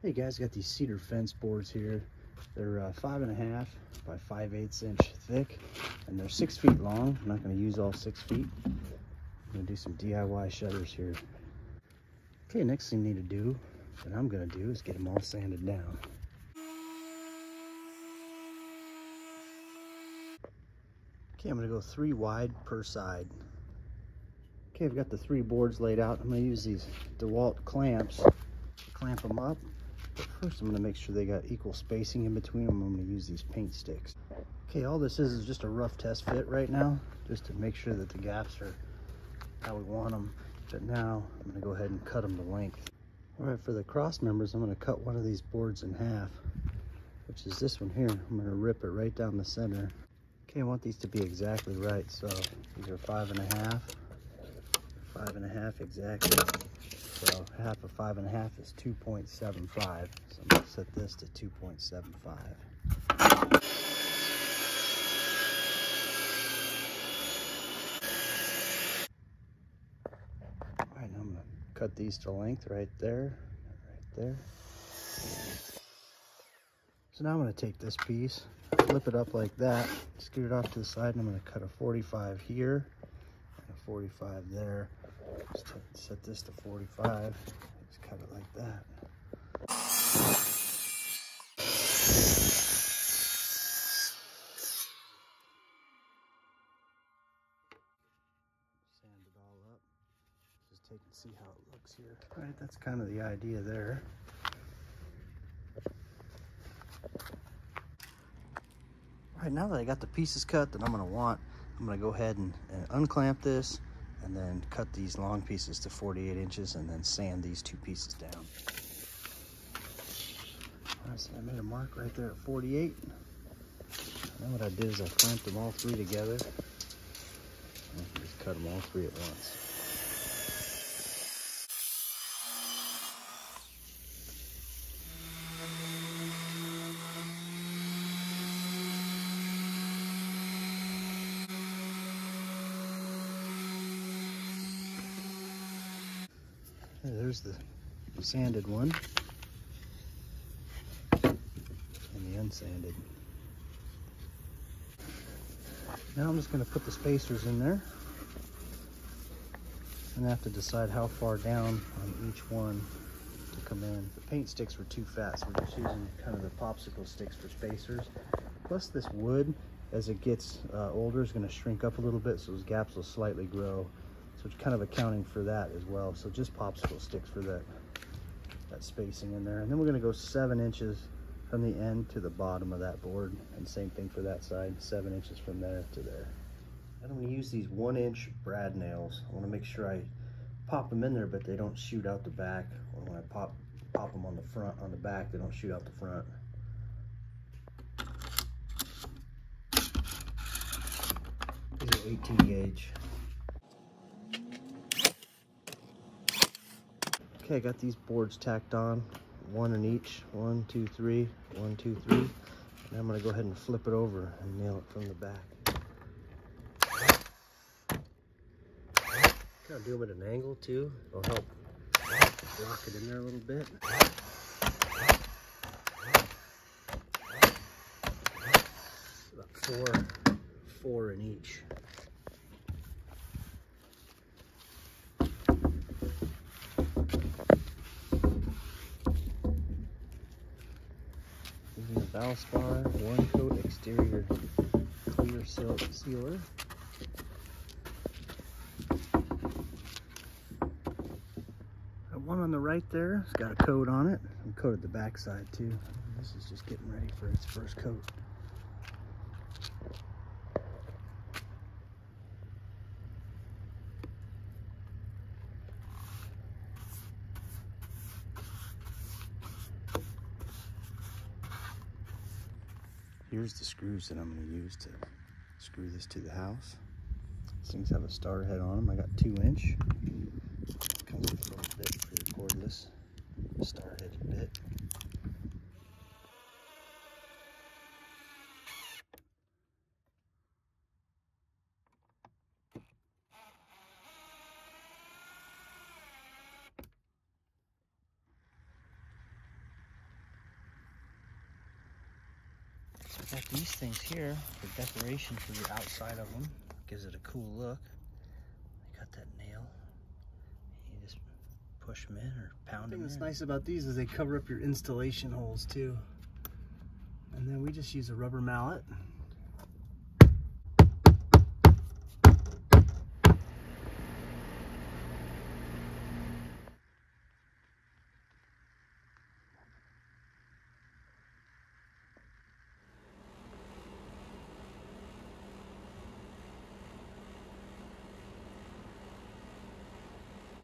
Hey guys, got these cedar fence boards here. They're uh, five and a half by five eighths inch thick, and they're six feet long. I'm not going to use all six feet. I'm going to do some DIY shutters here. Okay, next thing you need to do, that I'm going to do, is get them all sanded down. Okay, I'm going to go three wide per side. Okay, I've got the three boards laid out. I'm going to use these DeWalt clamps to clamp them up. First I'm gonna make sure they got equal spacing in between them. I'm gonna use these paint sticks. Okay, all this is is just a rough test fit right now, just to make sure that the gaps are how we want them. But now I'm gonna go ahead and cut them to length. All right, for the cross members, I'm gonna cut one of these boards in half, which is this one here. I'm gonna rip it right down the center. Okay, I want these to be exactly right. So these are five and a half, five and a half exactly. So half five and a half is 2.75. So I'm gonna set this to 2.75. All right, now I'm gonna cut these to length right there, right there. So now I'm gonna take this piece, flip it up like that, scoot it off to the side, and I'm gonna cut a 45 here and a 45 there. Set this to 45. Just cut it like that. Sand it all up. Just take and see how it looks here. All right, that's kind of the idea there. All right, now that I got the pieces cut that I'm gonna want, I'm gonna go ahead and, and unclamp this and then cut these long pieces to 48 inches and then sand these two pieces down. All right, so I made a mark right there at 48. Now what I did is I clamped them all three together. Just cut them all three at once. There's the sanded one and the unsanded. Now I'm just going to put the spacers in there and have to decide how far down on each one to come in. The paint sticks were too fat, so we're just using kind of the popsicle sticks for spacers. Plus this wood, as it gets uh, older, is going to shrink up a little bit, so those gaps will slightly grow. So it's kind of accounting for that as well. So just popsicle sticks for that, that spacing in there. And then we're gonna go seven inches from the end to the bottom of that board. And same thing for that side, seven inches from there to there. And I'm gonna use these one inch brad nails. I wanna make sure I pop them in there, but they don't shoot out the back. Or when I pop, pop them on the front, on the back, they don't shoot out the front. These are 18 gauge. Okay, I got these boards tacked on, one in each. One, two, three, one, two, three. And I'm gonna go ahead and flip it over and nail it from the back. Kind of do them at an angle too. It'll help lock it in there a little bit. About four, four in each. Using the Valspar one coat exterior clear seal sealer. Got one on the right there, it's got a coat on it. I coated the backside too. This is just getting ready for its first coat. Here's the screws that I'm going to use to screw this to the house. These things have a star head on them. I got two inch. Comes with a little bit for your cordless star headed bit. Got these things here for decoration for the outside of them. Gives it a cool look. They got that nail. You just push them in or pound them thing that's nice about these is they cover up your installation holes too. And then we just use a rubber mallet